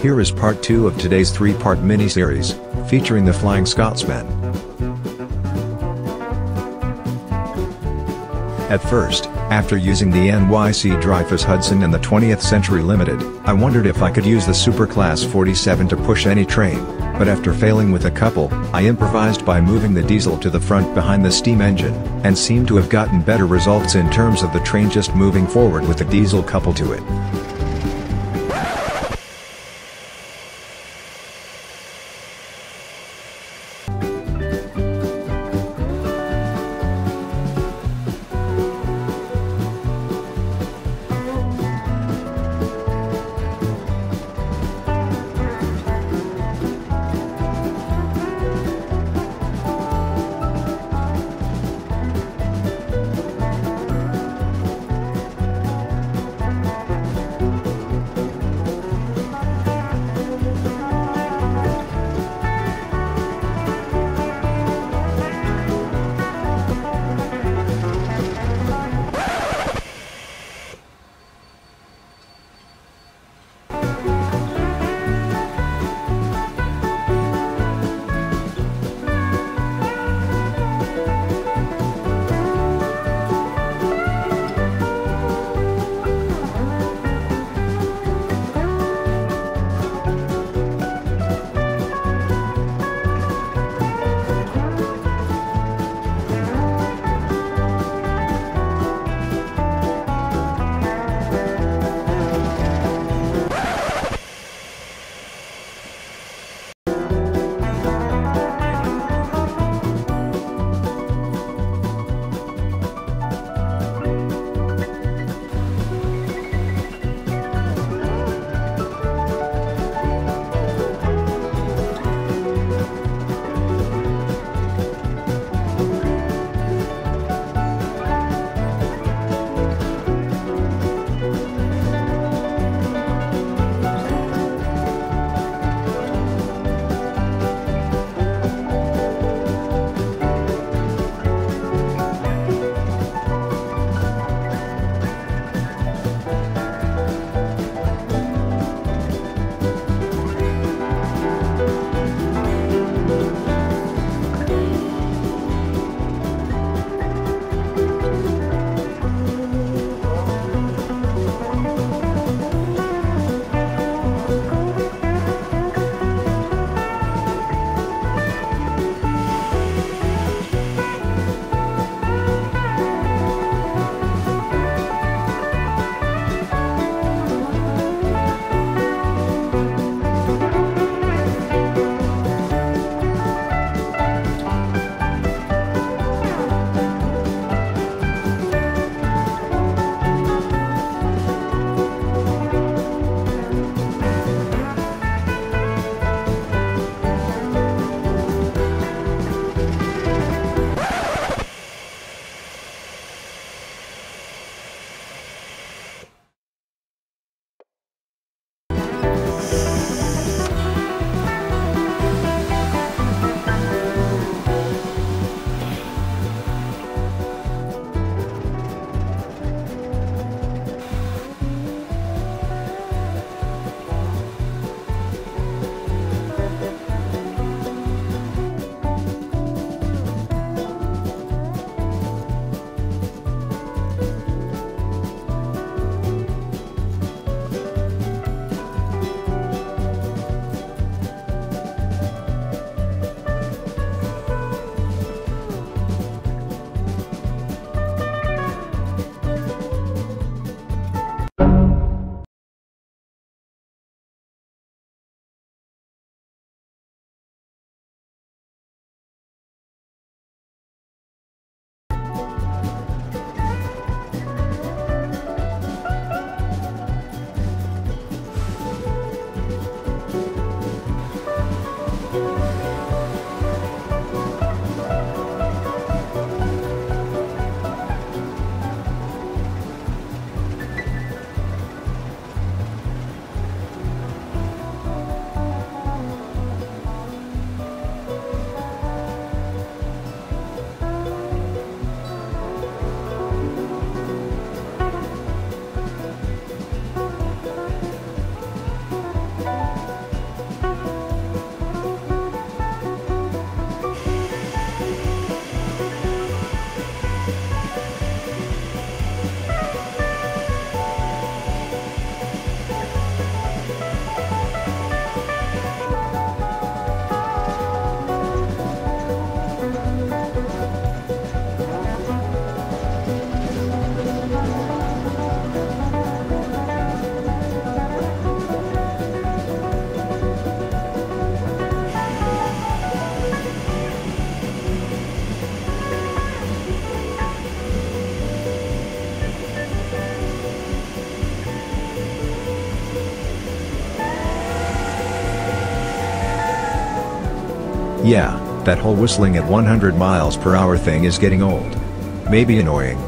Here is part 2 of today's three-part mini-series, featuring the Flying Scotsman. At first, after using the NYC Dreyfuss Hudson and the 20th Century Limited, I wondered if I could use the Superclass 47 to push any train, but after failing with a couple, I improvised by moving the diesel to the front behind the steam engine, and seemed to have gotten better results in terms of the train just moving forward with the diesel coupled to it. That whole whistling at 100 miles per hour thing is getting old. Maybe annoying.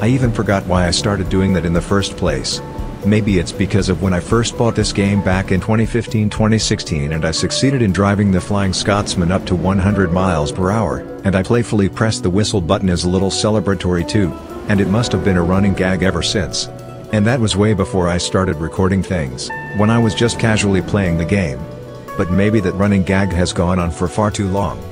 I even forgot why I started doing that in the first place. Maybe it's because of when I first bought this game back in 2015-2016 and I succeeded in driving the Flying Scotsman up to 100 miles per hour, and I playfully pressed the whistle button as a little celebratory too, and it must have been a running gag ever since. And that was way before I started recording things, when I was just casually playing the game. But maybe that running gag has gone on for far too long.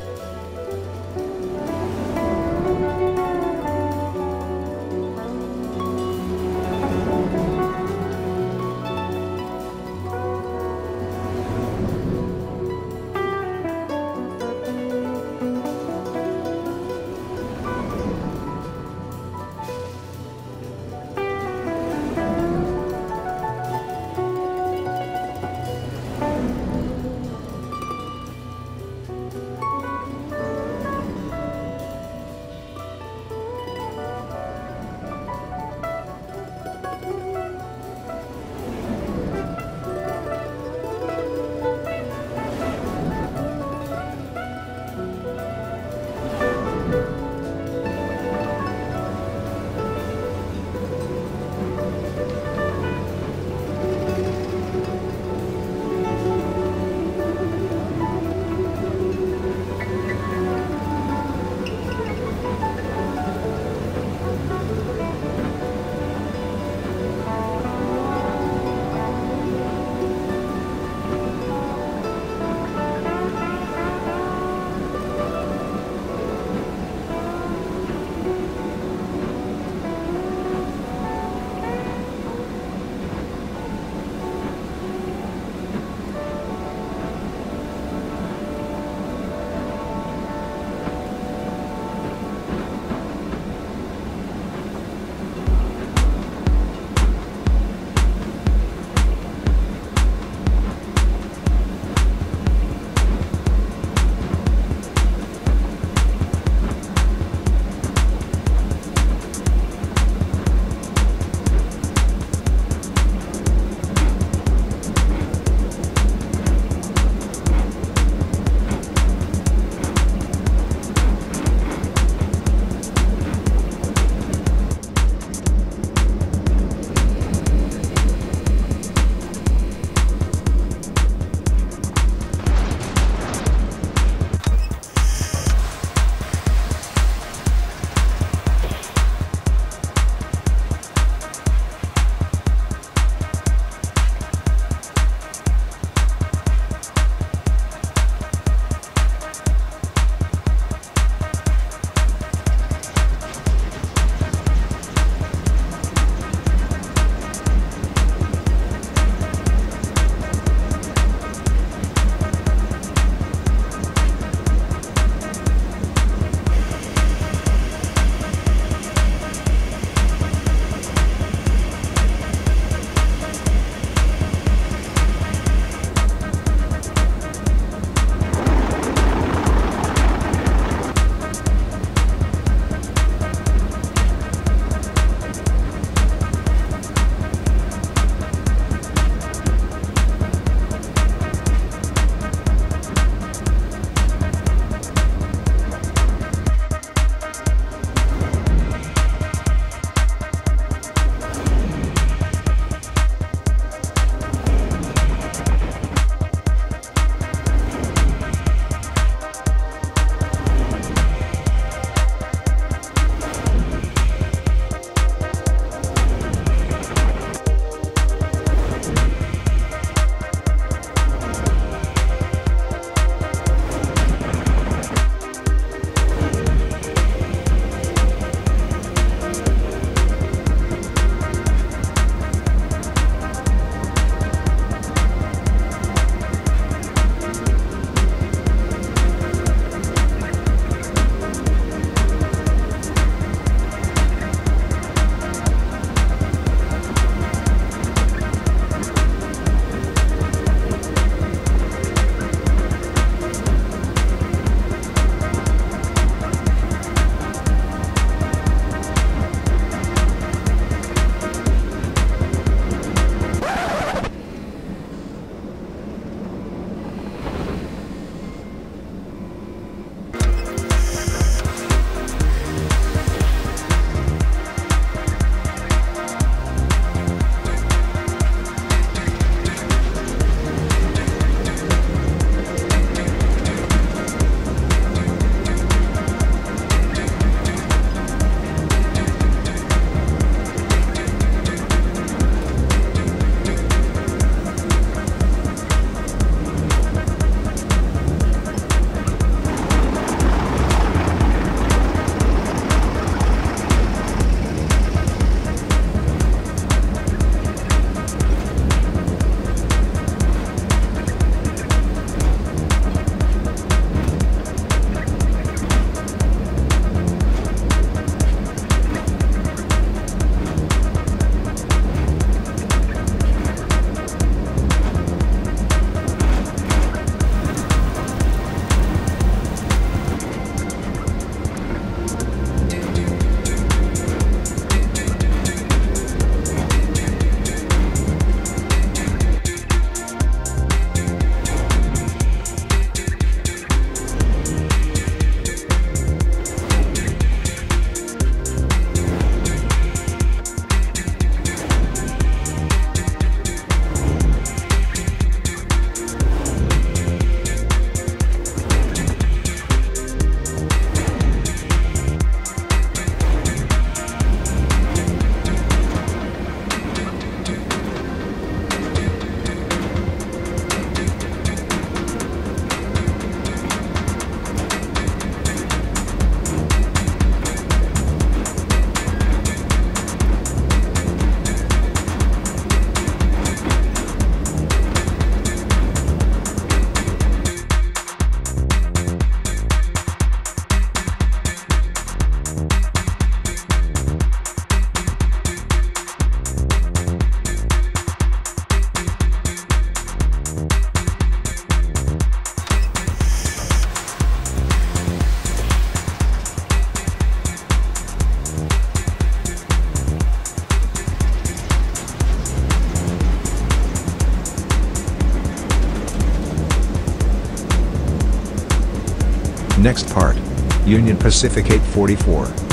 Next part. Union Pacific 844.